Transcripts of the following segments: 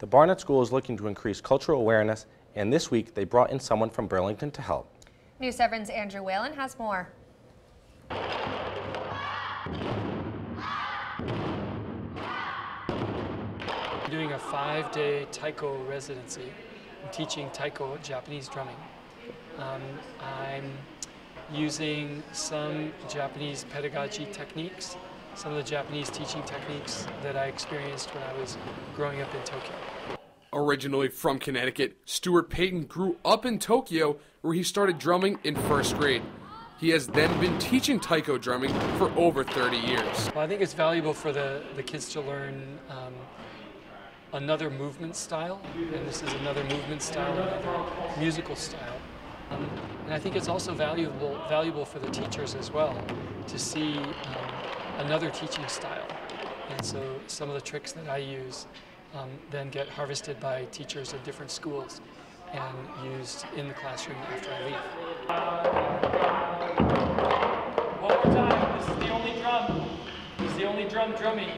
The Barnet School is looking to increase cultural awareness, and this week they brought in someone from Burlington to help. News 7's Andrew Whalen has more. I'm doing a five-day taiko residency. I'm teaching taiko, Japanese drumming. Um, I'm using some Japanese pedagogy techniques, some of the Japanese teaching techniques that I experienced when I was growing up in Tokyo. Originally from Connecticut, Stuart Paton grew up in Tokyo where he started drumming in first grade. He has then been teaching taiko drumming for over 30 years. Well, I think it's valuable for the, the kids to learn um, another movement style, and this is another movement style, another musical style. Um, and I think it's also valuable, valuable for the teachers as well to see um, another teaching style. And so some of the tricks that I use um, then get harvested by teachers of different schools and used in the classroom after I leave. One more time, this is the only drum. This is the only drum drumming.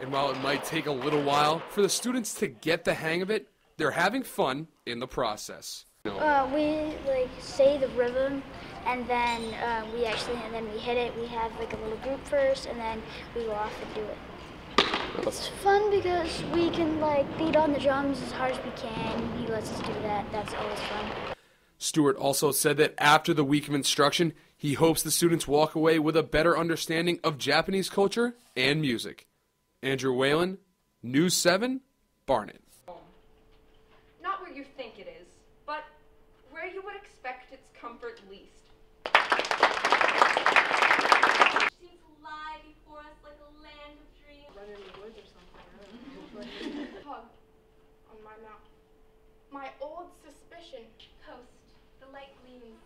And while it might take a little while for the students to get the hang of it, they're having fun in the process. Uh, we like say the rhythm, and then uh, we actually and then we hit it. We have like a little group first, and then we go off and do it. It's fun because we can like beat on the drums as hard as we can. He lets us do that. That's always fun. Stuart also said that after the week of instruction, he hopes the students walk away with a better understanding of Japanese culture and music. Andrew Whalen, News 7, Barnet. Not where you think it is, but where you would expect its comfort least. seems to lie before us like a land of dreams. Run in the woods or something. Hug on my mouth. My old suspicion. Coast, the light gleams.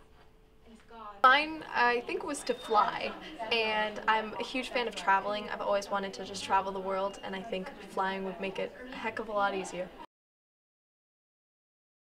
Mine, I think, was to fly, and I'm a huge fan of traveling. I've always wanted to just travel the world, and I think flying would make it a heck of a lot easier.